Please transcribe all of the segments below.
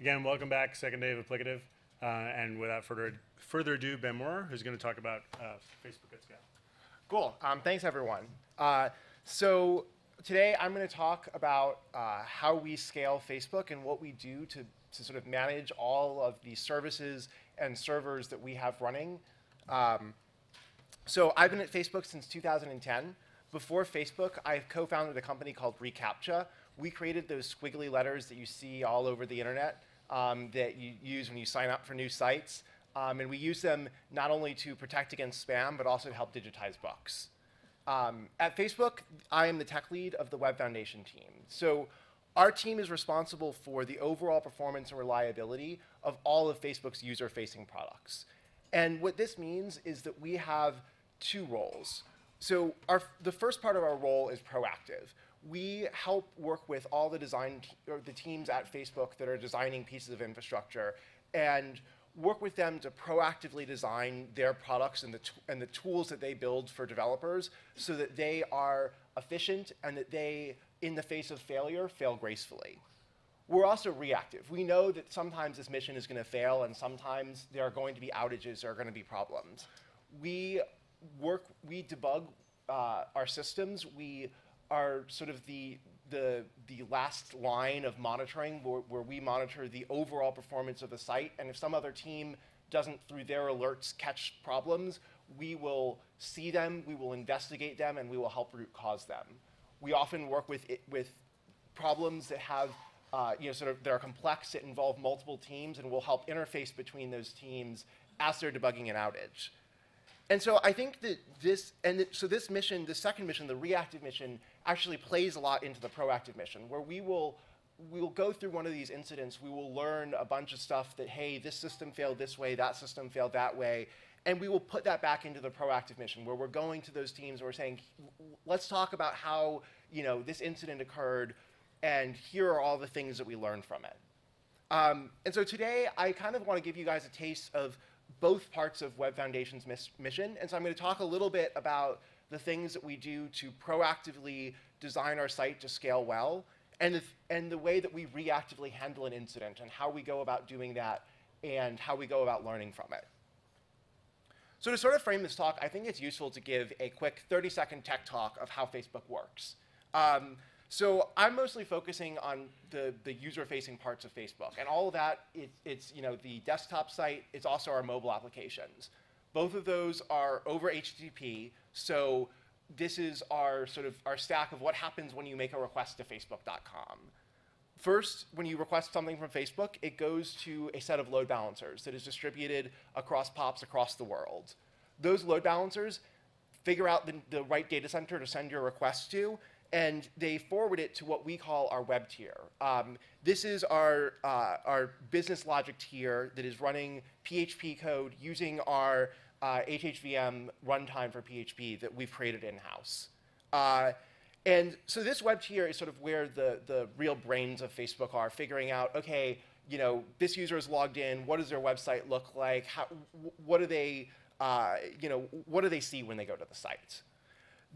Again, welcome back, second day of Applicative. Uh, and without further, further ado, Ben Maurer, who's going to talk about uh, Facebook at scale. Cool. Um, thanks, everyone. Uh, so today I'm going to talk about uh, how we scale Facebook and what we do to, to sort of manage all of the services and servers that we have running. Um, so I've been at Facebook since 2010. Before Facebook, I co-founded a company called reCAPTCHA. We created those squiggly letters that you see all over the internet um, that you use when you sign up for new sites. Um, and we use them not only to protect against spam, but also to help digitize books. Um, at Facebook, I am the tech lead of the Web Foundation team. So our team is responsible for the overall performance and reliability of all of Facebook's user-facing products. And what this means is that we have two roles. So our, the first part of our role is proactive. We help work with all the design or the teams at Facebook that are designing pieces of infrastructure and work with them to proactively design their products and the, and the tools that they build for developers so that they are efficient and that they, in the face of failure, fail gracefully. We're also reactive. We know that sometimes this mission is going to fail and sometimes there are going to be outages, there are going to be problems. We work, we debug uh, our systems. We are sort of the, the, the last line of monitoring where, where, we monitor the overall performance of the site. And if some other team doesn't, through their alerts, catch problems, we will see them, we will investigate them, and we will help root cause them. We often work with, it, with problems that have, uh, you know, sort of, that are complex, that involve multiple teams, and we'll help interface between those teams as they're debugging an outage. And so I think that this, and so this mission, the second mission, the reactive mission, actually plays a lot into the proactive mission, where we will, we will go through one of these incidents, we will learn a bunch of stuff that, hey, this system failed this way, that system failed that way, and we will put that back into the proactive mission, where we're going to those teams and we're saying, let's talk about how, you know, this incident occurred, and here are all the things that we learned from it. Um, and so today, I kind of want to give you guys a taste of both parts of Web Foundation's mission. And so I'm going to talk a little bit about the things that we do to proactively design our site to scale well, and the, and the way that we reactively handle an incident, and how we go about doing that, and how we go about learning from it. So to sort of frame this talk, I think it's useful to give a quick 30-second tech talk of how Facebook works. Um, so I'm mostly focusing on the, the user-facing parts of Facebook. And all of that, it, it's you know, the desktop site, it's also our mobile applications. Both of those are over HTTP, so this is our sort of our stack of what happens when you make a request to facebook.com. First, when you request something from Facebook, it goes to a set of load balancers that is distributed across POPs across the world. Those load balancers figure out the, the right data center to send your request to, and they forward it to what we call our web tier. Um, this is our, uh, our business logic tier that is running PHP code using our uh, HHVM runtime for PHP that we've created in-house. Uh, and so this web tier is sort of where the, the real brains of Facebook are, figuring out, okay, you know, this user is logged in, what does their website look like, How, what do they, uh, you know, what do they see when they go to the site?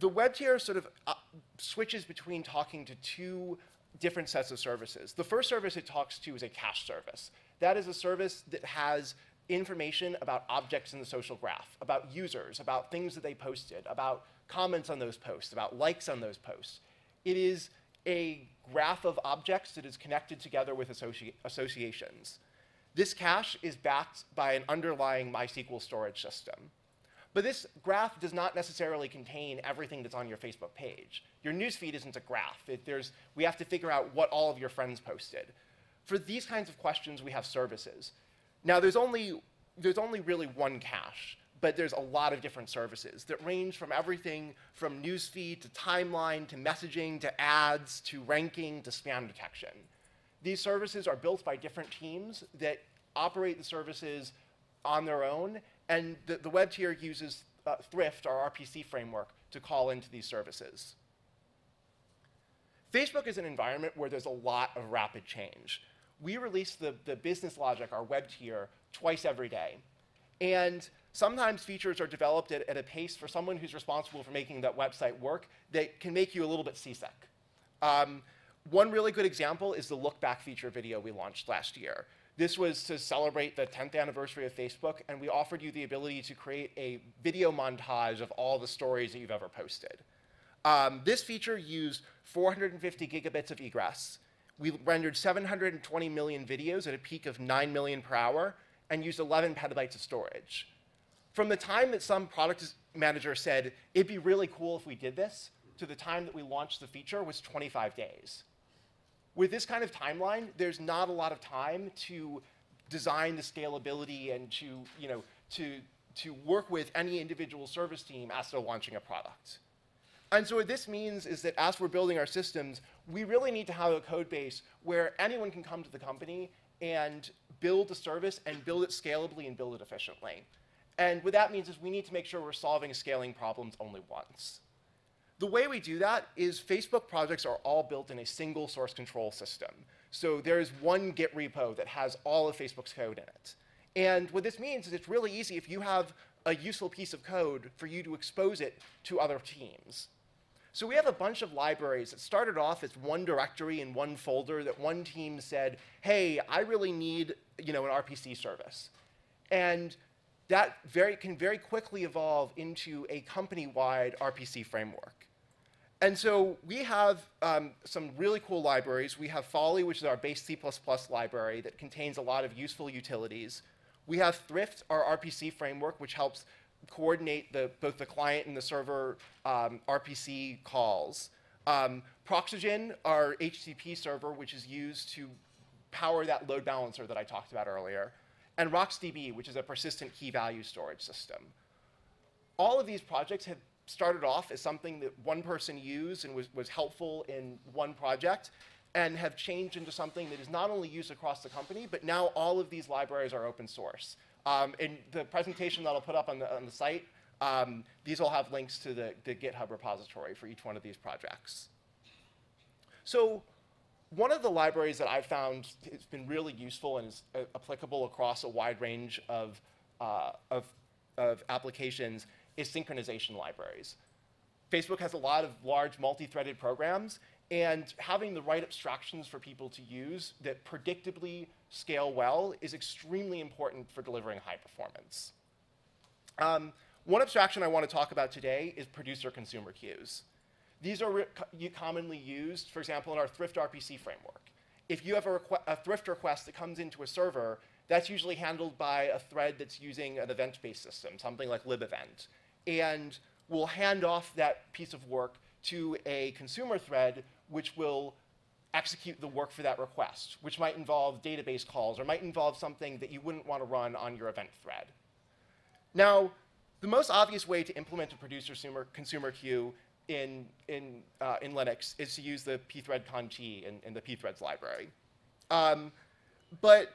The web tier sort of uh, switches between talking to two different sets of services. The first service it talks to is a cache service. That is a service that has information about objects in the social graph, about users, about things that they posted, about comments on those posts, about likes on those posts. It is a graph of objects that is connected together with associ associations. This cache is backed by an underlying MySQL storage system. But this graph does not necessarily contain everything that's on your Facebook page. Your newsfeed isn't a graph. It, there's, we have to figure out what all of your friends posted. For these kinds of questions, we have services. Now, there's only, there's only really one cache, but there's a lot of different services that range from everything from newsfeed to timeline to messaging to ads to ranking to spam detection. These services are built by different teams that operate the services on their own and the, the web tier uses uh, Thrift, our RPC framework, to call into these services. Facebook is an environment where there's a lot of rapid change. We release the, the business logic, our web tier, twice every day. And sometimes features are developed at, at, a pace for someone who's responsible for making that website work that can make you a little bit seasick. Um, one really good example is the look back feature video we launched last year. This was to celebrate the 10th anniversary of Facebook, and we offered you the ability to create a video montage of all the stories that you've ever posted. Um, this feature used 450 gigabits of egress. We rendered 720 million videos at a peak of 9 million per hour and used 11 petabytes of storage. From the time that some product manager said, it'd be really cool if we did this, to the time that we launched the feature was 25 days. With this kind of timeline, there's not a lot of time to design the scalability and to, you know, to, to work with any individual service team as they're launching a product. And so what this means is that as we're building our systems, we really need to have a code base where anyone can come to the company and build a service and build it scalably and build it efficiently. And what that means is we need to make sure we're solving scaling problems only once. The way we do that is Facebook projects are all built in a single source control system. So there's one Git repo that has all of Facebook's code in it. And what this means is it's really easy if you have a useful piece of code for you to expose it to other teams. So we have a bunch of libraries that started off as one directory in one folder that one team said, hey, I really need you know, an RPC service. And that very, can very quickly evolve into a company-wide RPC framework. And so we have um, some really cool libraries. We have Folly, which is our base C++ library that contains a lot of useful utilities. We have Thrift, our RPC framework, which helps coordinate the, both the client and the server um, RPC calls. Um, Proxygen, our HTTP server, which is used to power that load balancer that I talked about earlier. And RocksDB, which is a persistent key value storage system. All of these projects have started off as something that one person used and was, was helpful in one project and have changed into something that is not only used across the company, but now all of these libraries are open source. Um, in the presentation that I'll put up on the, on the site, um, these will have links to the, the GitHub repository for each one of these projects. So one of the libraries that I've found has been really useful and is uh, applicable across a wide range of, uh, of, of applications is synchronization libraries. Facebook has a lot of large multi-threaded programs, and having the right abstractions for people to use that predictably scale well is extremely important for delivering high performance. Um, one abstraction I want to talk about today is producer consumer queues. These are commonly used, for example, in our Thrift RPC framework. If you have a, a Thrift request that comes into a server, that's usually handled by a thread that's using an event-based system, something like libevent and we'll hand off that piece of work to a consumer thread, which will execute the work for that request, which might involve database calls or might involve something that you wouldn't want to run on your event thread. Now, the most obvious way to implement a producer consumer, queue in, in, uh, in Linux is to use the pthread cond in, in the pthreads library. Um, but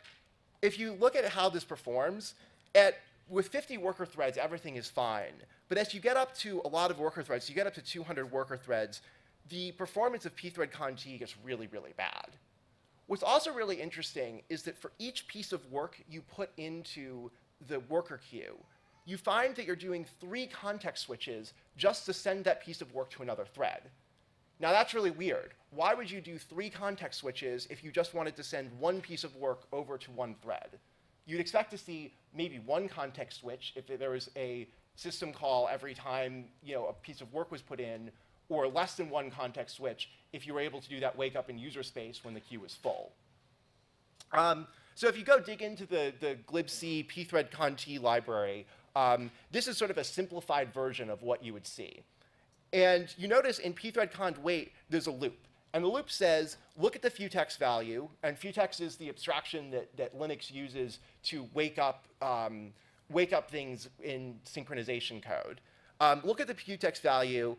if you look at how this performs, at, with 50 worker threads, everything is fine. But as you get up to a lot of worker threads, you get up to 200 worker threads, the performance of pthread cond gets really, really bad. What's also really interesting is that for each piece of work you put into the worker queue, you find that you're doing three context switches just to send that piece of work to another thread. Now that's really weird. Why would you do three context switches if you just wanted to send one piece of work over to one thread? You'd expect to see maybe one context switch if there was a system call every time you know, a piece of work was put in, or less than one context switch if you were able to do that wake up in user space when the queue was full. Um, so if you go dig into the, the glibc pthread cond library, um, this is sort of a simplified version of what you would see. And you notice in pthread cond wait, there's a loop. And the loop says, look at the futex value, and futex is the abstraction that, that Linux uses to wake up um, wake up things in synchronization code. Um, look at the futex value,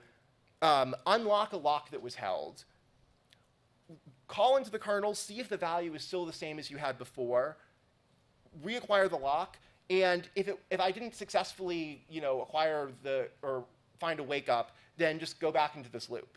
um, unlock a lock that was held, call into the kernel, see if the value is still the same as you had before, reacquire the lock, and if, it, if I didn't successfully you know, acquire the, or find a wake up, then just go back into this loop.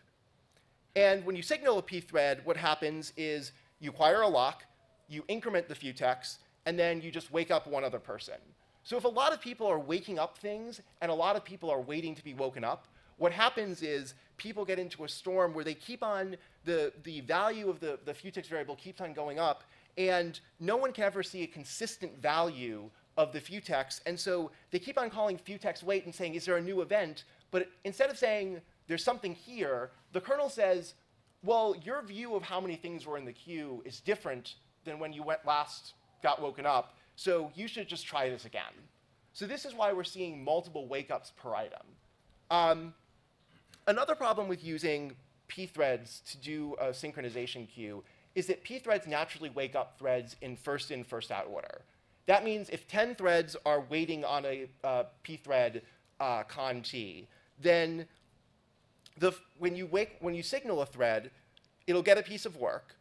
And when you signal a pthread, what happens is you acquire a lock, you increment the futex, and then you just wake up one other person. So if a lot of people are waking up things and a lot of people are waiting to be woken up, what happens is people get into a storm where they keep on, the, the value of the, the futex variable keeps on going up, and no one can ever see a consistent value of the futex, and so they keep on calling futex wait and saying, is there a new event? But instead of saying, there's something here, the kernel says, well, your view of how many things were in the queue is different than when you went last got woken up, so you should just try this again. So this is why we're seeing multiple wake-ups per item. Um, another problem with using pthreads to do a synchronization queue is that pthreads naturally wake up threads in first in, first out order. That means if 10 threads are waiting on a uh, pthread uh, con t, then the, when, you wake, when you signal a thread, it'll get a piece of work,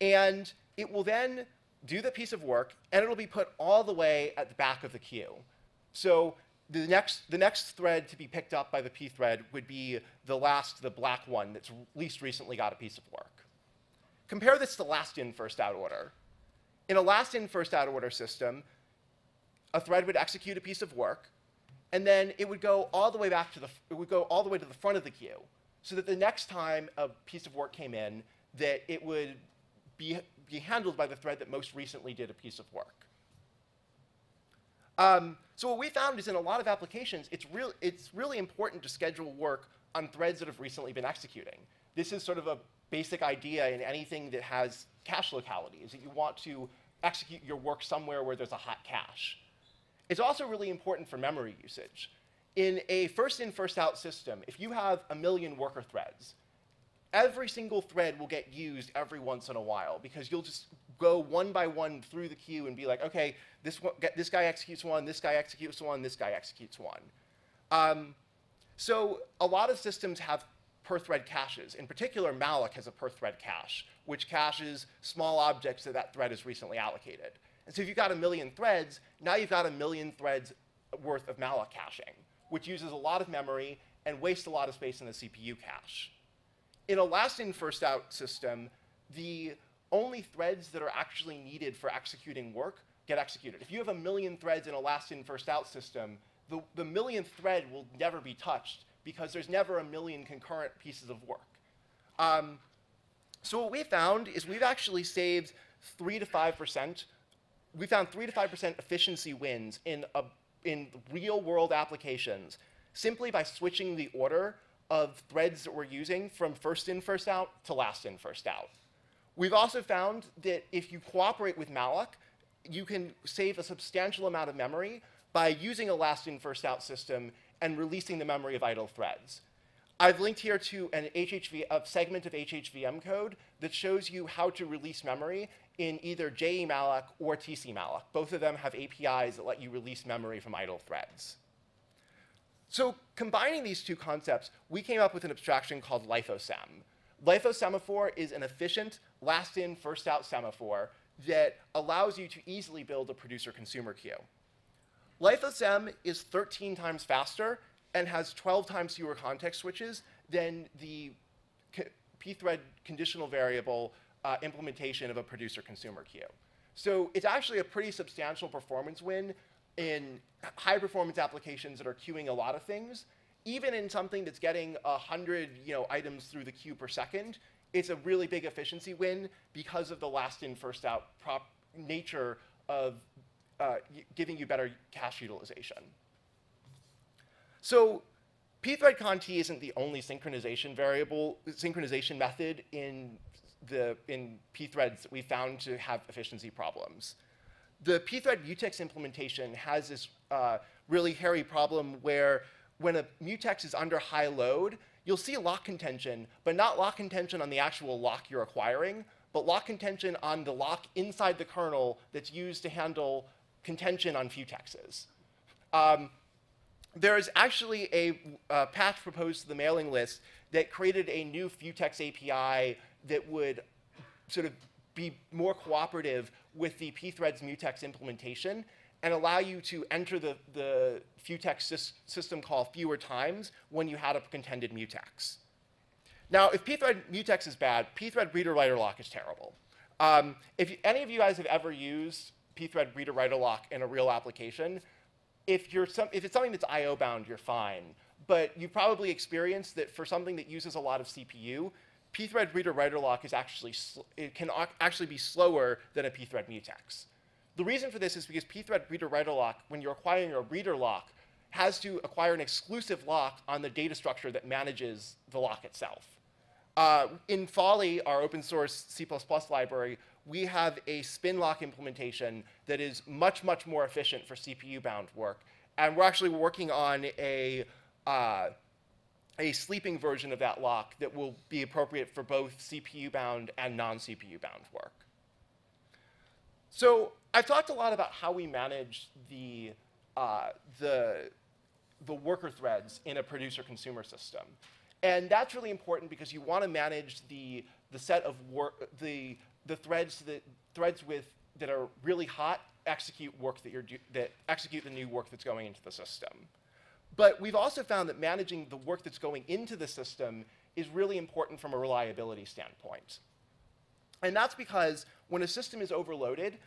and it will then do the piece of work, and it'll be put all the way at the back of the queue. So the next, the next thread to be picked up by the p thread would be the last, the black one that's least recently got a piece of work. Compare this to last in, first out order. In a last in, first out order system, a thread would execute a piece of work, and then it would go all the way back to the, it would go all the way to the front of the queue, so that the next time a piece of work came in, that it would be, be handled by the thread that most recently did a piece of work. Um, so what we found is in a lot of applications, it's, real, it's really important to schedule work on threads that have recently been executing. This is sort of a basic idea in anything that has cache locality, is that you want to execute your work somewhere where there's a hot cache. It's also really important for memory usage. In a first in, first out system, if you have a million worker threads, every single thread will get used every once in a while because you'll just go one by one through the queue and be like, okay, this, one, this guy executes one, this guy executes one, this guy executes one. Um, so a lot of systems have per thread caches. In particular, malloc has a per thread cache, which caches small objects that that thread has recently allocated. And so if you've got a million threads, now you've got a million threads worth of malloc caching, which uses a lot of memory and wastes a lot of space in the CPU cache. In a last in, first out system, the only threads that are actually needed for executing work get executed. If you have a million threads in a last in, first out system, the, the millionth thread will never be touched because there's never a million concurrent pieces of work. Um, so what we found is we've actually saved three to five percent. We found three to five percent efficiency wins in a, in real world applications simply by switching the order of threads that we're using from first in, first out to last in, first out. We've also found that if you cooperate with malloc, you can save a substantial amount of memory by using a last in, first out system and releasing the memory of idle threads. I've linked here to an HHV, a segment of HHVM code that shows you how to release memory in either jemalloc or tcmalloc. Both of them have APIs that let you release memory from idle threads. So combining these two concepts, we came up with an abstraction called LiFoSem. LIFO semaphore is an efficient last in, first out semaphore that allows you to easily build a producer consumer queue. LiFoSem is 13 times faster and has 12 times fewer context switches than the pthread conditional variable uh, implementation of a producer consumer queue. So it's actually a pretty substantial performance win in high performance applications that are queuing a lot of things. Even in something that's getting 100 you know, items through the queue per second, it's a really big efficiency win because of the last in, first out nature of uh, giving you better cache utilization. So pthread isn't the only synchronization variable, synchronization method in the in pthreads we found to have efficiency problems. The pthread mutex implementation has this uh, really hairy problem where when a mutex is under high load, you'll see lock contention, but not lock contention on the actual lock you're acquiring, but lock contention on the lock inside the kernel that's used to handle contention on futexes. Um, there's actually a uh, patch proposed to the mailing list that created a new futex API that would sort of be more cooperative with the pthreads mutex implementation and allow you to enter the, the futex system call fewer times when you had a contended mutex. Now, if pthread mutex is bad, pthread reader writer lock is terrible. Um, if any of you guys have ever used pthread reader writer lock in a real application, if, you're some, if it's something that's IO bound, you're fine. but you've probably experienced that for something that uses a lot of CPU, pthread reader writer lock is actually it can actually be slower than a pthread mutex. The reason for this is because pthread reader writer lock, when you're acquiring a reader lock, has to acquire an exclusive lock on the data structure that manages the lock itself. Uh, in Folly, our open source C++ library, we have a spin lock implementation that is much, much more efficient for CPU-bound work. And we're actually working on a, uh, a sleeping version of that lock that will be appropriate for both CPU-bound and non-CPU-bound work. So I've talked a lot about how we manage the, uh, the, the worker threads in a producer-consumer system. And that's really important because you want to manage the, the set of work, the, the threads that threads with that are really hot execute work that you're that execute the new work that's going into the system. But we've also found that managing the work that's going into the system is really important from a reliability standpoint. And that's because when a system is overloaded,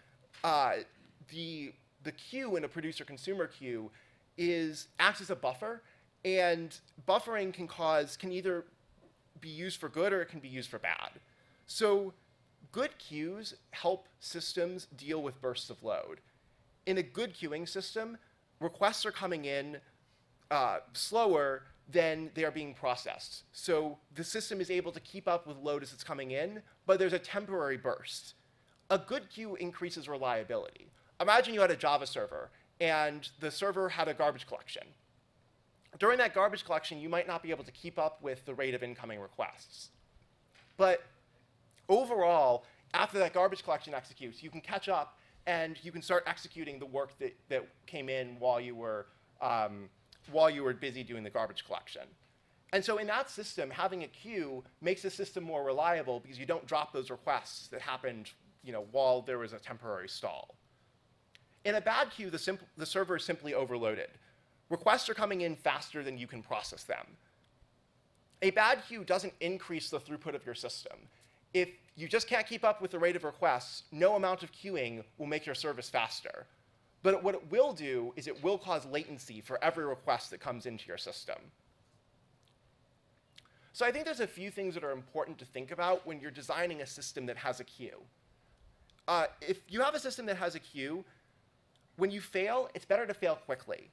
uh, the, the queue in a producer-consumer queue is, acts as a buffer, and buffering can cause, can either be used for good or it can be used for bad. So good queues help systems deal with bursts of load. In a good queuing system, requests are coming in uh, slower than they are being processed. So the system is able to keep up with load as it's coming in, but there's a temporary burst. A good queue increases reliability. Imagine you had a Java server, and the server had a garbage collection during that garbage collection, you might not be able to keep up with the rate of incoming requests. But overall, after that garbage collection executes, you can catch up and you can start executing the work that, that came in while you, were, um, while you were busy doing the garbage collection. And so in that system, having a queue makes the system more reliable because you don't drop those requests that happened you know, while there was a temporary stall. In a bad queue, the, the server is simply overloaded. Requests are coming in faster than you can process them. A bad queue doesn't increase the throughput of your system. If you just can't keep up with the rate of requests, no amount of queuing will make your service faster. But what it will do is it will cause latency for every request that comes into your system. So I think there's a few things that are important to think about when you're designing a system that has a queue. Uh, if you have a system that has a queue, when you fail, it's better to fail quickly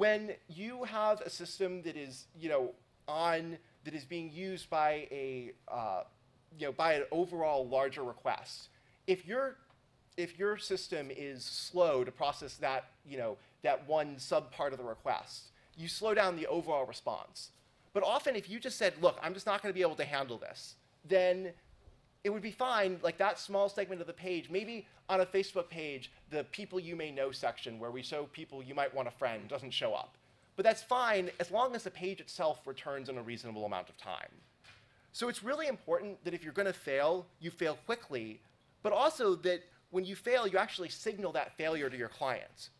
when you have a system that is, you know, on that is being used by a, uh, you know, by an overall larger request, if your if your system is slow to process that, you know, that one sub part of the request, you slow down the overall response. But often, if you just said, "Look, I'm just not going to be able to handle this," then it would be fine, like that small segment of the page, maybe on a Facebook page, the people you may know section where we show people you might want a friend doesn't show up. But that's fine as long as the page itself returns in a reasonable amount of time. So it's really important that if you're going to fail, you fail quickly, but also that when you fail, you actually signal that failure to your clients.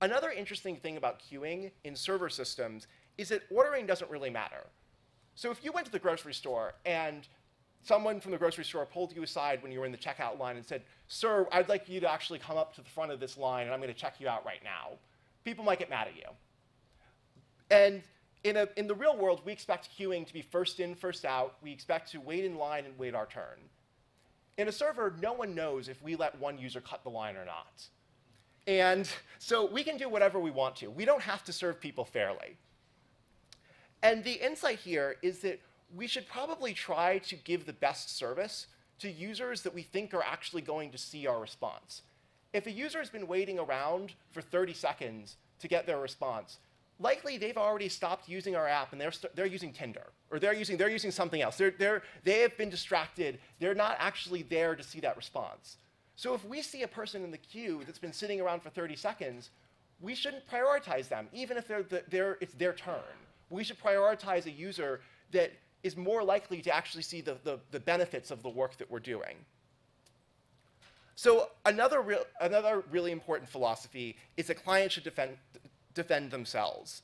Another interesting thing about queuing in server systems is that ordering doesn't really matter. So if you went to the grocery store and someone from the grocery store pulled you aside when you were in the checkout line and said, Sir, I'd like you to actually come up to the front of this line and I'm going to check you out right now. People might get mad at you. And in, a, in the real world, we expect queuing to be first in, first out. We expect to wait in line and wait our turn. In a server, no one knows if we let one user cut the line or not. And so we can do whatever we want to. We don't have to serve people fairly. And the insight here is that we should probably try to give the best service to users that we think are actually going to see our response. If a user has been waiting around for 30 seconds to get their response, likely they've already stopped using our app and they're, they're using Tinder or they're using, they're using something else. They're, they're, they have been distracted. They're not actually there to see that response. So if we see a person in the queue that's been sitting around for 30 seconds, we shouldn't prioritize them, even if they're the, they're, it's their turn. We should prioritize a user that is more likely to actually see the, the, the benefits of the work that we're doing. So another, real, another really important philosophy is that clients should defend, defend themselves.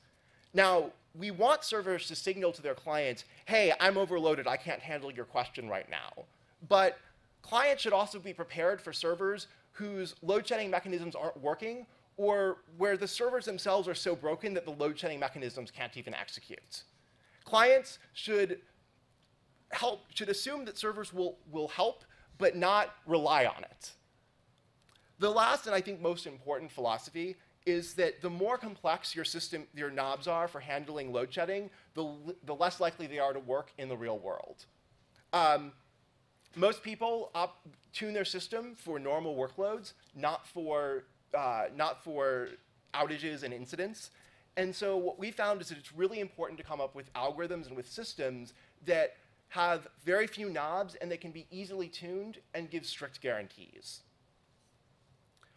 Now, we want servers to signal to their clients, hey, I'm overloaded, I can't handle your question right now. But clients should also be prepared for servers whose load shedding mechanisms aren't working or where the servers themselves are so broken that the load shedding mechanisms can't even execute. Clients should help, should assume that servers will, will help, but not rely on it. The last and I think most important philosophy is that the more complex your system, your knobs are for handling load shedding, the, the less likely they are to work in the real world. Um, most people op- tune their system for normal workloads, not for, uh, not for outages and incidents. And so what we found is that it's really important to come up with algorithms and with systems that have very few knobs and they can be easily tuned and give strict guarantees.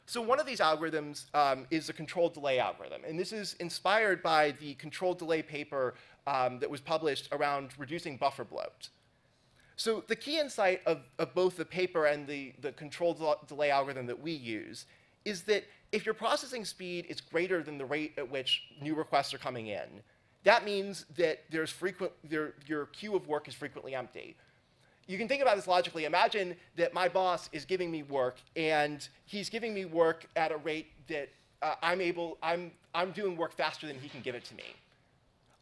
So one of these algorithms um, is a control delay algorithm. And this is inspired by the control delay paper um, that was published around reducing buffer bloat. So the key insight of, of both the paper and the, the controlled delay algorithm that we use is that if your processing speed is greater than the rate at which new requests are coming in, that means that there's frequent, there, your queue of work is frequently empty you can think about this logically. Imagine that my boss is giving me work, and he's giving me work at a rate that uh, I'm able, I'm, I'm doing work faster than he can give it to me.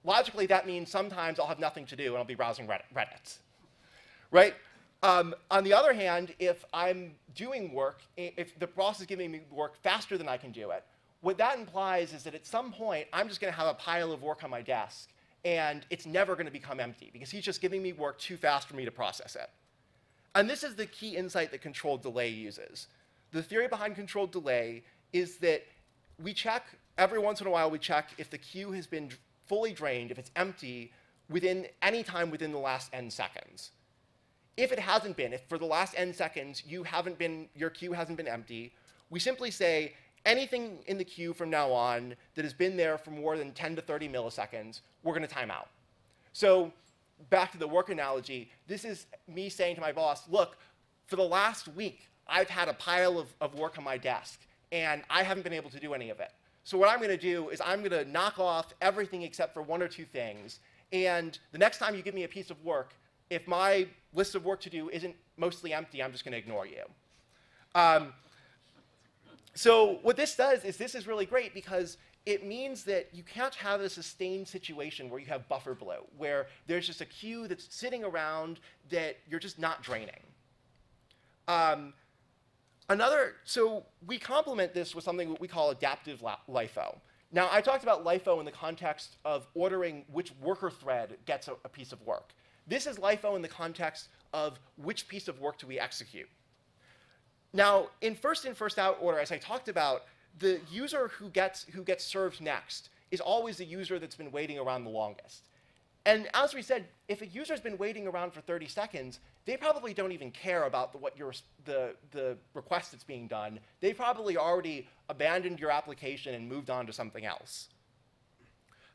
Logically, that means sometimes I'll have nothing to do and I'll be browsing Reddit, Reddit right? Um, on the other hand, if I'm doing work, if the boss is giving me work faster than I can do it, what that implies is that at some point, I'm just going to have a pile of work on my desk and it's never going to become empty because he's just giving me work too fast for me to process it. And this is the key insight that controlled delay uses. The theory behind controlled delay is that we check, every once in a while, we check if the queue has been fully drained, if it's empty, within any time within the last n seconds. If it hasn't been, if for the last n seconds you haven't been, your queue hasn't been empty, we simply say, anything in the queue from now on that has been there for more than 10 to 30 milliseconds, we're going to time out. So back to the work analogy, this is me saying to my boss, look, for the last week, I've had a pile of, of work on my desk, and I haven't been able to do any of it. So what I'm going to do is I'm going to knock off everything except for one or two things, and the next time you give me a piece of work, if my list of work to do isn't mostly empty, I'm just going to ignore you. Um, so what this does is this is really great because it means that you can't have a sustained situation where you have buffer bloat, where there's just a queue that's sitting around that you're just not draining. Um, another, so we complement this with something we call adaptive LIFO. Now, I talked about LIFO in the context of ordering which worker thread gets a, a piece of work. This is LIFO in the context of which piece of work do we execute. Now, in first in, first out order, as I talked about, the user who gets, who gets served next is always the user that's been waiting around the longest. And as we said, if a user's been waiting around for 30 seconds, they probably don't even care about the, what your, the, the request that's being done. They probably already abandoned your application and moved on to something else.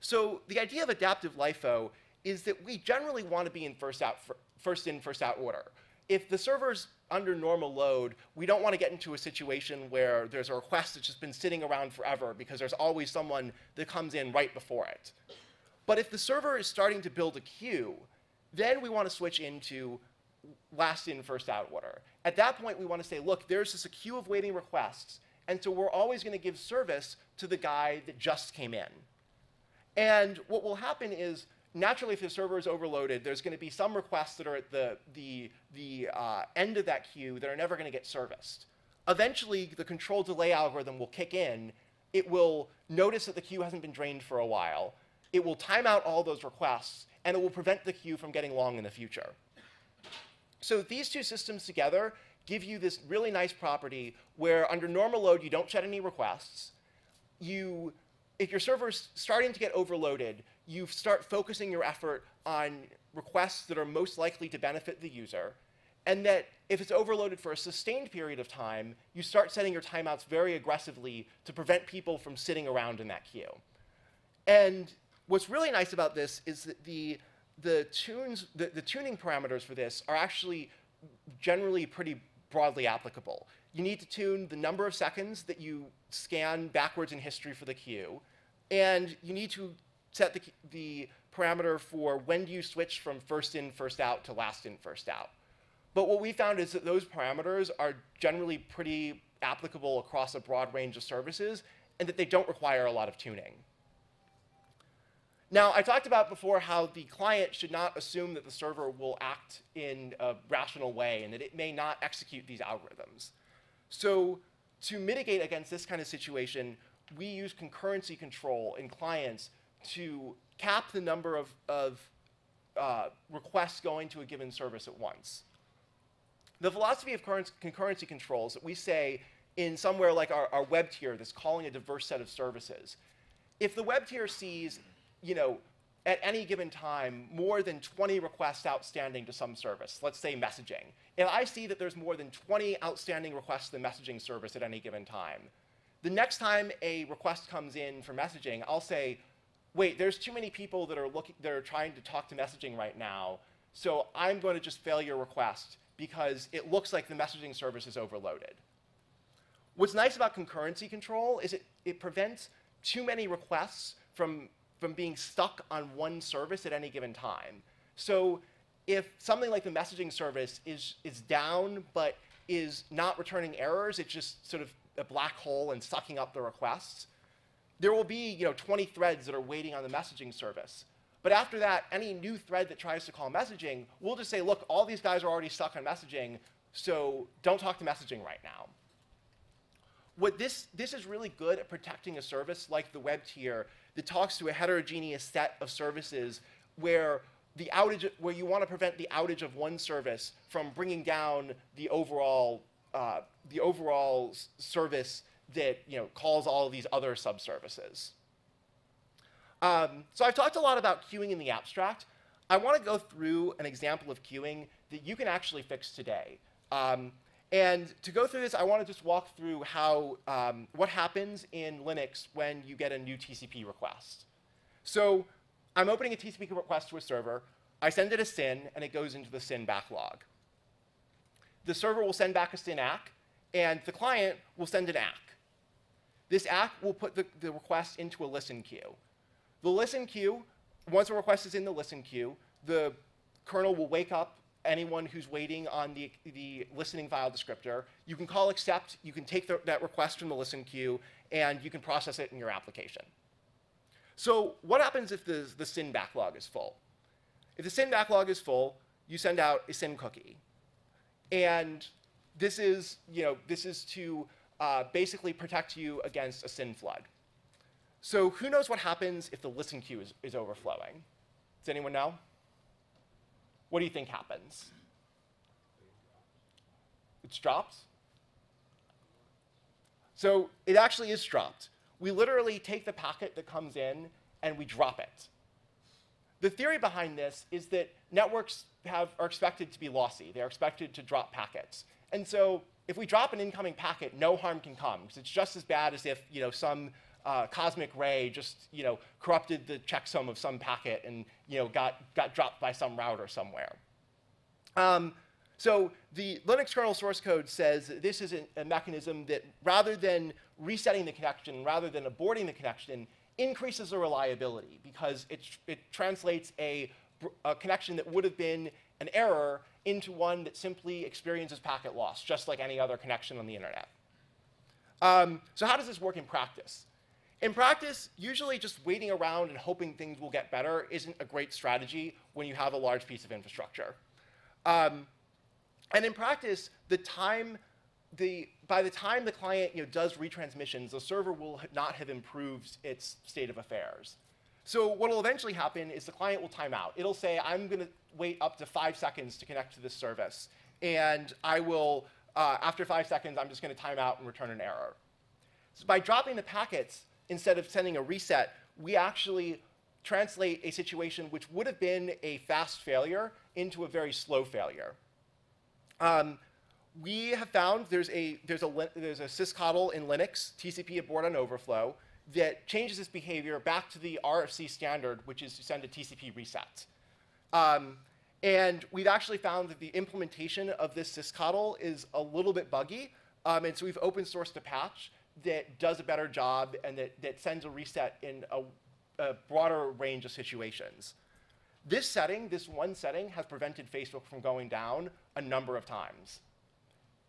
So the idea of adaptive LIFO is that we generally want to be in first, out, first in, first out order if the server's under normal load, we don't want to get into a situation where there's a request that's just been sitting around forever because there's always someone that comes in right before it. But if the server is starting to build a queue, then we want to switch into last in, first out order. At that point, we want to say, look, there's a queue of waiting requests, and so we're always going to give service to the guy that just came in. And what will happen is naturally, if the server is overloaded, there's going to be some requests that are at the, the, the uh, end of that queue that are never going to get serviced. Eventually, the control delay algorithm will kick in. It will notice that the queue hasn't been drained for a while. It will time out all those requests, and it will prevent the queue from getting long in the future. So these two systems together give you this really nice property where under normal load, you don't shed any requests. You, if your server's starting to get overloaded, you start focusing your effort on requests that are most likely to benefit the user, and that if it's overloaded for a sustained period of time, you start setting your timeouts very aggressively to prevent people from sitting around in that queue. And what's really nice about this is that the, the, tunes, the, the tuning parameters for this are actually generally pretty broadly applicable. You need to tune the number of seconds that you scan backwards in history for the queue, and you need to set the, the parameter for when do you switch from first in, first out to last in, first out. But what we found is that those parameters are generally pretty applicable across a broad range of services, and that they don't require a lot of tuning. Now, I talked about before how the client should not assume that the server will act in a rational way and that it may not execute these algorithms. So to mitigate against this kind of situation, we use concurrency control in clients to cap the number of, of uh, requests going to a given service at once. The philosophy of concurrency control is that we say in somewhere like our, our web tier that's calling a diverse set of services, if the web tier sees you know, at any given time, more than 20 requests outstanding to some service, let's say messaging. If I see that there's more than 20 outstanding requests to the messaging service at any given time, the next time a request comes in for messaging, I'll say, wait, there's too many people that are looking, that are trying to talk to messaging right now, so I'm going to just fail your request because it looks like the messaging service is overloaded. What's nice about concurrency control is it, it prevents too many requests from from being stuck on one service at any given time. So if something like the messaging service is, is down but is not returning errors, it's just sort of a black hole and sucking up the requests, there will be you know, 20 threads that are waiting on the messaging service. But after that, any new thread that tries to call messaging, we'll just say, look, all these guys are already stuck on messaging, so don't talk to messaging right now. What this, this is really good at protecting a service like the web tier that talks to a heterogeneous set of services where the outage, where you want to prevent the outage of one service from bringing down the overall, uh, the overall service that you know, calls all of these other subservices. Um, so I've talked a lot about queuing in the abstract. I want to go through an example of queuing that you can actually fix today. Um, and to go through this, I want to just walk through how, um, what happens in Linux when you get a new TCP request. So I'm opening a TCP request to a server. I send it a SYN, and it goes into the SYN backlog. The server will send back a SYN ACK, and the client will send an ACK. This ACK will put the, the request into a listen queue. The listen queue, once a request is in the listen queue, the kernel will wake up anyone who's waiting on the, the listening file descriptor. You can call accept, you can take the, that request from the listen queue, and you can process it in your application. So what happens if the, the SYN backlog is full? If the SYN backlog is full, you send out a SYN cookie. And this is, you know, this is to uh, basically protect you against a SYN flood. So who knows what happens if the listen queue is, is overflowing? Does anyone know? what do you think happens? It's dropped? So it actually is dropped. We literally take the packet that comes in and we drop it. The theory behind this is that networks have, are expected to be lossy. They're expected to drop packets. And so if we drop an incoming packet, no harm can come, because it's just as bad as if you know, some uh, cosmic ray just you know corrupted the checksum of some packet and you know got got dropped by some router somewhere. Um, so the Linux kernel source code says this is a, a, mechanism that rather than resetting the connection, rather than aborting the connection, increases the reliability because it, it translates a, a connection that would have been an error into one that simply experiences packet loss, just like any other connection on the internet. Um, so how does this work in practice? In practice, usually just waiting around and hoping things will get better isn't a great strategy when you have a large piece of infrastructure. Um, and in practice, the time, the, by the time the client you know, does retransmissions, the server will not have improved its state of affairs. So what will eventually happen is the client will time out. It'll say, I'm going to wait up to five seconds to connect to this service. And I will, uh, after five seconds, I'm just going to time out and return an error. So by dropping the packets, instead of sending a reset, we actually translate a situation which would have been a fast failure into a very slow failure. Um, we have found there's a, there's, a, there's a sysctl in Linux, TCP abort on overflow, that changes this behavior back to the RFC standard, which is to send a TCP reset. Um, and we've actually found that the implementation of this sysctl is a little bit buggy. Um, and so we've open sourced a patch that does a better job and that, that sends a reset in a, a broader range of situations. This setting, this one setting, has prevented Facebook from going down a number of times.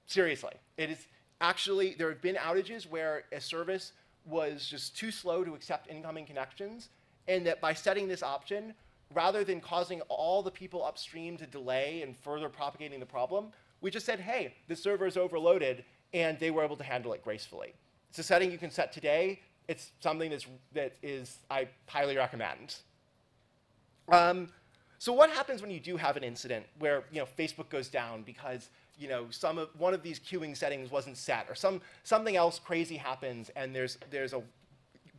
Seriously, it is actually, there have been outages where a service was just too slow to accept incoming connections, and that by setting this option, rather than causing all the people upstream to delay and further propagating the problem, we just said, hey, the server is overloaded, and they were able to handle it gracefully. It's a setting you can set today. It's something that's, that is, I highly recommend. Um, so what happens when you do have an incident where you know, Facebook goes down because you know, some of, one of these queuing settings wasn't set, or some, something else crazy happens and there's, there's a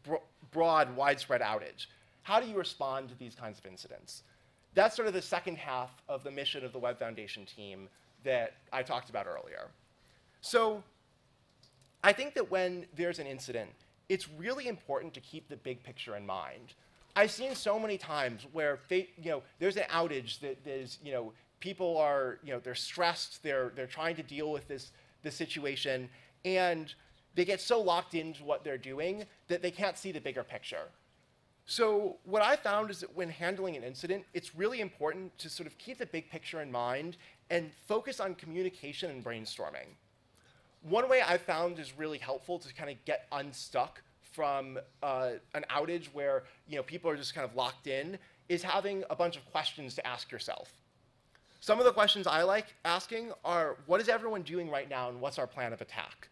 bro broad, widespread outage? How do you respond to these kinds of incidents? That's sort of the second half of the mission of the Web Foundation team that I talked about earlier. So I think that when there's an incident, it's really important to keep the big picture in mind. I've seen so many times where you know, there's an outage that, that is, you know, people are, you know, they're stressed, they're, they're trying to deal with this, this situation, and they get so locked into what they're doing that they can't see the bigger picture. So what I found is that when handling an incident, it's really important to sort of keep the big picture in mind and focus on communication and brainstorming. One way I found is really helpful to kind of get unstuck from uh, an outage where you know, people are just kind of locked in is having a bunch of questions to ask yourself. Some of the questions I like asking are, what is everyone doing right now and what's our plan of attack?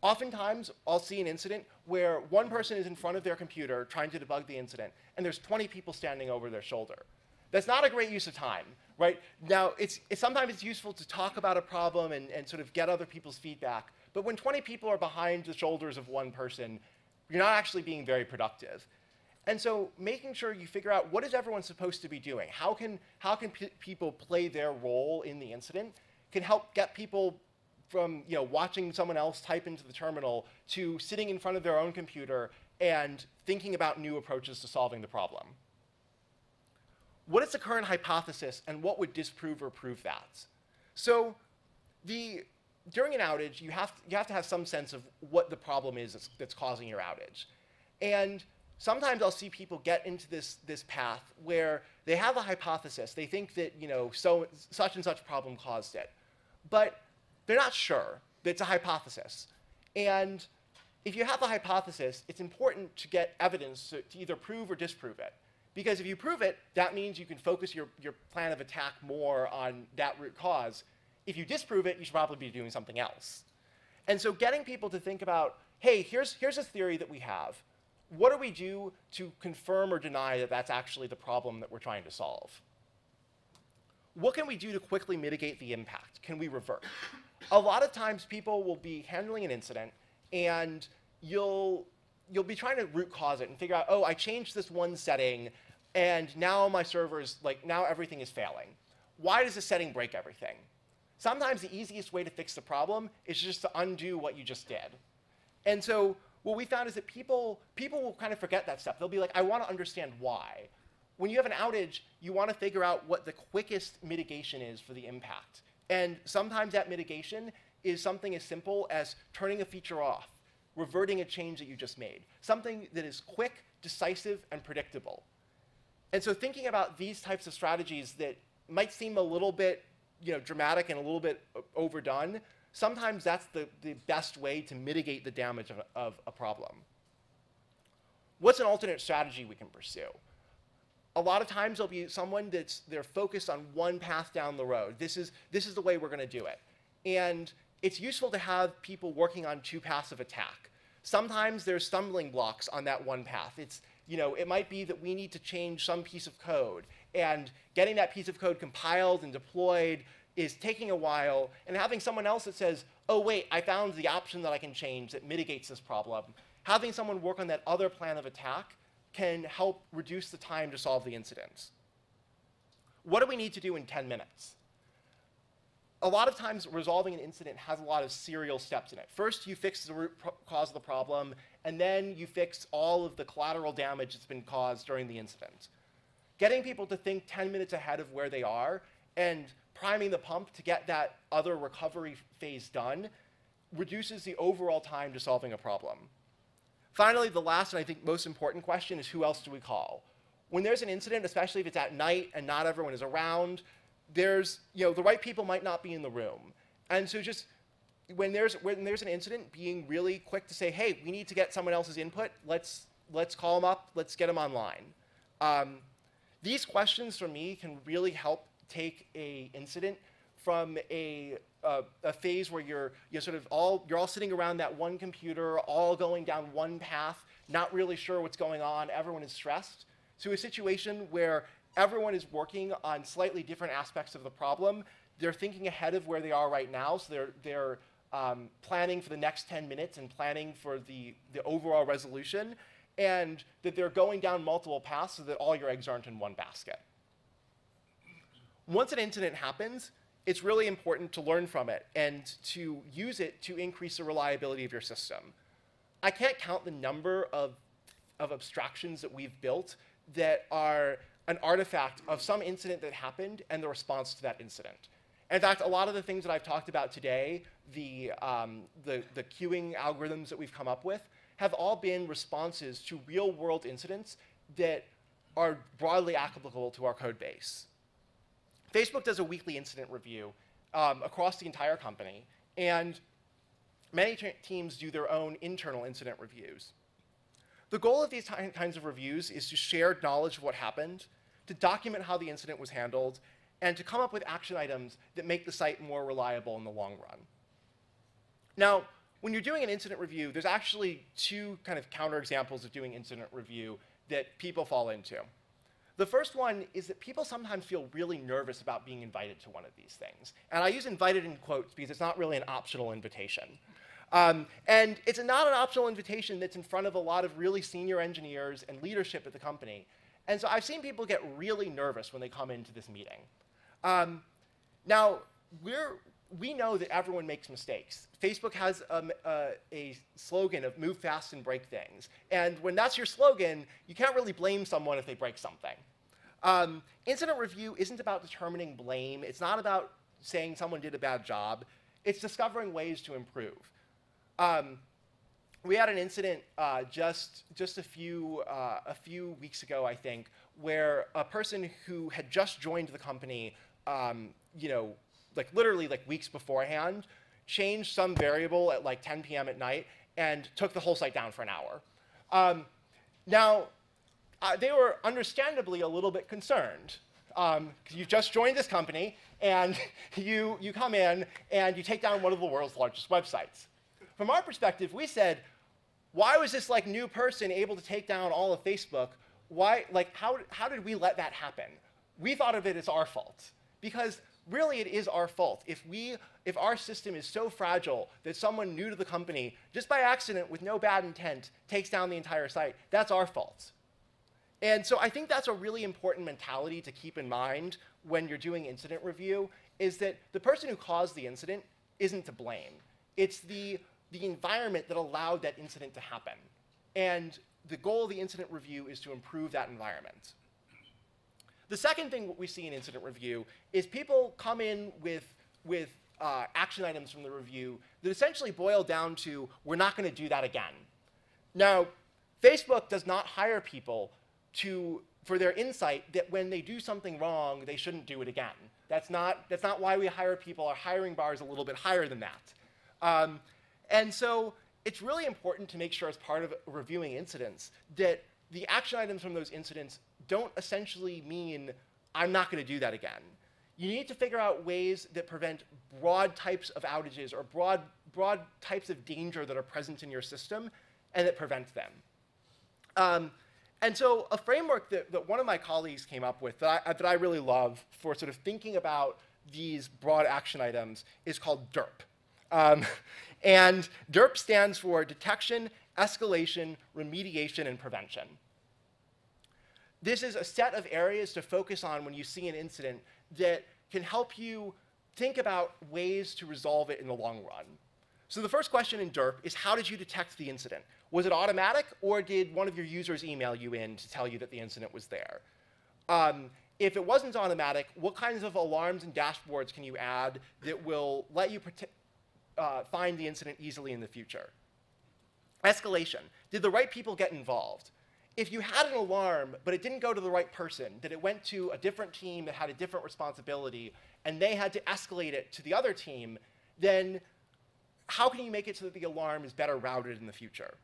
Oftentimes, I'll see an incident where one person is in front of their computer trying to debug the incident, and there's 20 people standing over their shoulder. That's not a great use of time, right? Now, it's, it's sometimes it's useful to talk about a problem and, and sort of get other people's feedback, but when 20 people are behind the shoulders of one person, you're not actually being very productive. And so making sure you figure out what is everyone supposed to be doing? How can, how can people play their role in the incident can help get people from you know, watching someone else type into the terminal to sitting in front of their own computer and thinking about new approaches to solving the problem. What is the current hypothesis and what would disprove or prove that? So the during an outage, you have, to, you have to have some sense of what the problem is that's, that's causing your outage. And sometimes I'll see people get into this, this path where they have a hypothesis. They think that, you know, so, such and such problem caused it. But they're not sure it's a hypothesis. And if you have a hypothesis, it's important to get evidence to, to either prove or disprove it. Because if you prove it, that means you can focus your, your plan of attack more on that root cause if you disprove it, you should probably be doing something else. And so getting people to think about, hey, here's, here's a theory that we have. What do we do to confirm or deny that that's actually the problem that we're trying to solve? What can we do to quickly mitigate the impact? Can we revert? A lot of times people will be handling an incident and you'll, you'll be trying to root cause it and figure out, oh, I changed this one setting and now my server's, like, now everything is failing. Why does this setting break everything? Sometimes the easiest way to fix the problem is just to undo what you just did. And so what we found is that people, people will kind of forget that stuff. They'll be like, I want to understand why. When you have an outage, you want to figure out what the quickest mitigation is for the impact. And sometimes that mitigation is something as simple as turning a feature off, reverting a change that you just made, something that is quick, decisive, and predictable. And so thinking about these types of strategies that might seem a little bit you know, dramatic and a little bit overdone, sometimes that's the, the best way to mitigate the damage of, of a problem. What's an alternate strategy we can pursue? A lot of times there'll be someone that's they're focused on one path down the road. This is, this is the way we're going to do it. And it's useful to have people working on two paths of attack. Sometimes there's stumbling blocks on that one path. It's, you know, it might be that we need to change some piece of code and getting that piece of code compiled and deployed is taking a while, and having someone else that says, oh, wait, I found the option that I can change that mitigates this problem, having someone work on that other plan of attack can help reduce the time to solve the incident. What do we need to do in 10 minutes? A lot of times, resolving an incident has a lot of serial steps in it. First, you fix the root cause of the problem, and then you fix all of the collateral damage that's been caused during the incident getting people to think 10 minutes ahead of where they are and priming the pump to get that other recovery phase done reduces the overall time to solving a problem. Finally, the last and I think most important question is who else do we call? When there's an incident, especially if it's at night and not everyone is around, there's, you know, the right people might not be in the room. And so just when there's when there's an incident, being really quick to say, "Hey, we need to get someone else's input. Let's let's call them up. Let's get them online." Um, these questions for me can really help take a incident from a uh, a phase where you're you're sort of all you're all sitting around that one computer, all going down one path, not really sure what's going on. Everyone is stressed. To a situation where everyone is working on slightly different aspects of the problem. They're thinking ahead of where they are right now, so they're they're um, planning for the next 10 minutes and planning for the, the overall resolution, and that they're going down multiple paths so that all your eggs aren't in one basket. Once an incident happens, it's really important to learn from it and to use it to increase the reliability of your system. I can't count the number of, of abstractions that we've built that are an artifact of some incident that happened and the response to that incident. In fact, a lot of the things that I've talked about today, the, um, the, the queuing algorithms that we've come up with, have all been responses to real world incidents that are broadly applicable to our code base. Facebook does a weekly incident review um, across the entire company, and many teams do their own internal incident reviews. The goal of these kinds of reviews is to share knowledge of what happened, to document how the incident was handled, and to come up with action items that make the site more reliable in the long run. Now, when you're doing an incident review, there's actually two kind of counterexamples of doing incident review that people fall into. The first one is that people sometimes feel really nervous about being invited to one of these things. And I use invited in quotes because it's not really an optional invitation. Um, and it's not an optional invitation that's in front of a lot of really senior engineers and leadership at the company. And so I've seen people get really nervous when they come into this meeting. Um, now, we're, we know that everyone makes mistakes. Facebook has a, a, a, slogan of move fast and break things. And when that's your slogan, you can't really blame someone if they break something. Um, incident review isn't about determining blame. It's not about saying someone did a bad job. It's discovering ways to improve. Um, we had an incident uh, just, just a, few, uh, a few weeks ago, I think, where a person who had just joined the company um, you know, like literally like weeks beforehand, changed some variable at like 10 p.m. at night and took the whole site down for an hour. Um, now, uh, they were understandably a little bit concerned um, you just joined this company and you, you come in and you take down one of the world's largest websites. From our perspective, we said, why was this like new person able to take down all of Facebook? Why, like, how, how did we let that happen? We thought of it as our fault because really it is our fault. If, we, if our system is so fragile that someone new to the company, just by accident with no bad intent, takes down the entire site, that's our fault. And so I think that's a really important mentality to keep in mind when you're doing incident review, is that the person who caused the incident isn't to blame. It's the, the environment that allowed that incident to happen. And the goal of the incident review is to improve that environment. The second thing we see in incident review is people come in with, with uh, action items from the review that essentially boil down to, we're not going to do that again. Now, Facebook does not hire people to, for their insight that when they do something wrong, they shouldn't do it again. That's not, that's not why we hire people. Our hiring bar is a little bit higher than that. Um, and so it's really important to make sure as part of reviewing incidents that the action items from those incidents don't essentially mean I'm not going to do that again. You need to figure out ways that prevent broad types of outages or broad, broad types of danger that are present in your system and that prevent them. Um, and so a framework that, that one of my colleagues came up with that I, that I really love for sort of thinking about these broad action items is called DERP. Um, and DERP stands for Detection, Escalation, Remediation, and Prevention. This is a set of areas to focus on when you see an incident that can help you think about ways to resolve it in the long run. So the first question in DERP is how did you detect the incident? Was it automatic or did one of your users email you in to tell you that the incident was there? Um, if it wasn't automatic, what kinds of alarms and dashboards can you add that will let you uh, find the incident easily in the future? Escalation. Did the right people get involved? if you had an alarm, but it didn't go to the right person, that it went to a different team that had a different responsibility, and they had to escalate it to the other team, then how can you make it so that the alarm is better routed in the future?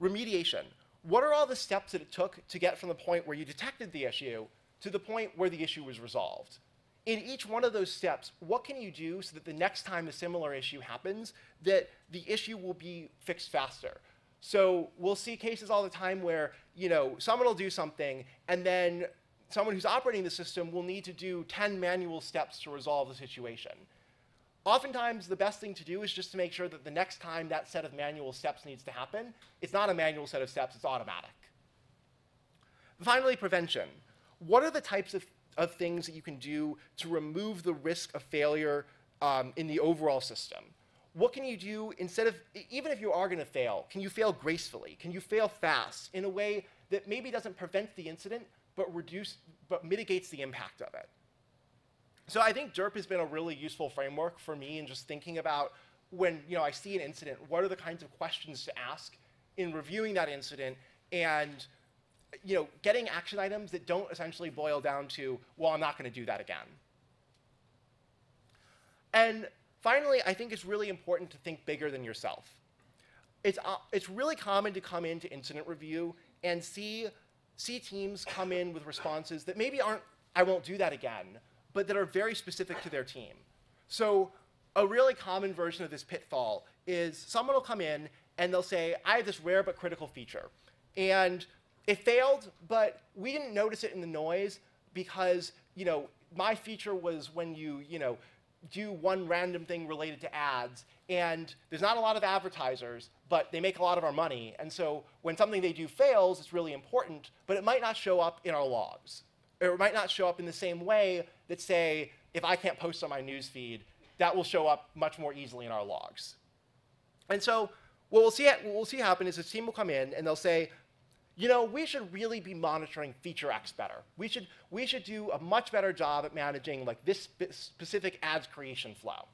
Remediation. What are all the steps that it took to get from the point where you detected the issue to the point where the issue was resolved? In each one of those steps, what can you do so that the next time a similar issue happens, that the issue will be fixed faster? So we'll see cases all the time where, you know, someone will do something and then someone who's operating the system will need to do 10 manual steps to resolve the situation. Oftentimes, the best thing to do is just to make sure that the next time that set of manual steps needs to happen, it's not a manual set of steps, it's automatic. Finally, prevention. What are the types of, of things that you can do to remove the risk of failure um, in the overall system? What can you do instead of, even if you are going to fail, can you fail gracefully? Can you fail fast in a way that maybe doesn't prevent the incident, but reduce, but mitigates the impact of it? So I think DERP has been a really useful framework for me in just thinking about when you know I see an incident, what are the kinds of questions to ask in reviewing that incident and you know, getting action items that don't essentially boil down to, well, I'm not going to do that again. And finally, I think it's really important to think bigger than yourself. It's, uh, it's really common to come into incident review and see, see teams come in with responses that maybe aren't, I won't do that again, but that are very specific to their team. So a really common version of this pitfall is someone will come in and they'll say, I have this rare but critical feature. And it failed, but we didn't notice it in the noise because, you know, my feature was when you, you know, do one random thing related to ads, and there's not a lot of advertisers, but they make a lot of our money. And so when something they do fails, it's really important, but it might not show up in our logs. Or it might not show up in the same way that, say, if I can't post on my news feed, that will show up much more easily in our logs. And so what we'll see, what we'll see happen is this team will come in and they'll say, you know, we should really be monitoring feature X better. We should, we should do a much better job at managing like this specific ads creation flow.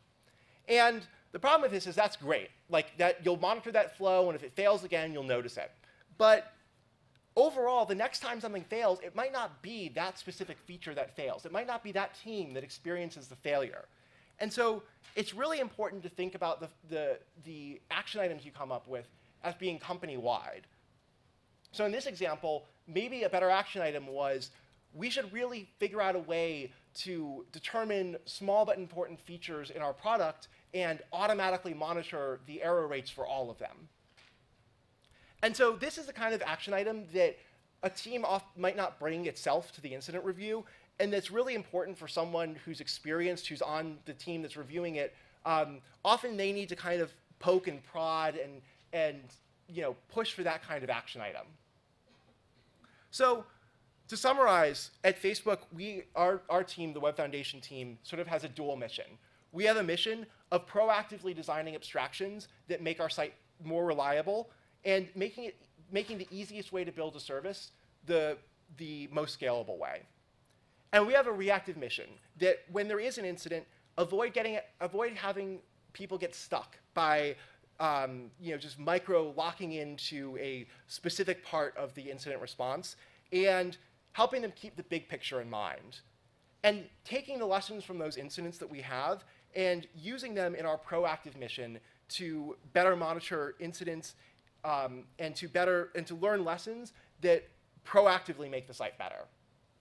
And the problem with this is that's great. Like that you'll monitor that flow and if it fails again, you'll notice it. But overall, the next time something fails, it might not be that specific feature that fails. It might not be that team that experiences the failure. And so it's really important to think about the, the, the action items you come up with as being company-wide. So in this example, maybe a better action item was we should really figure out a way to determine small but important features in our product and automatically monitor the error rates for all of them. And so this is the kind of action item that a team might not bring itself to the incident review, and that's really important for someone who's experienced, who's on the team that's reviewing it. Um, often they need to kind of poke and prod and, and you know, push for that kind of action item. So to summarize, at Facebook, we, our, our team, the Web Foundation team, sort of has a dual mission. We have a mission of proactively designing abstractions that make our site more reliable and making, it, making the easiest way to build a service the, the most scalable way. And we have a reactive mission that when there is an incident, avoid, getting, avoid having people get stuck by um, you know, just micro locking into a specific part of the incident response and helping them keep the big picture in mind. And taking the lessons from those incidents that we have and using them in our proactive mission to better monitor incidents um, and to better and to learn lessons that proactively make the site better.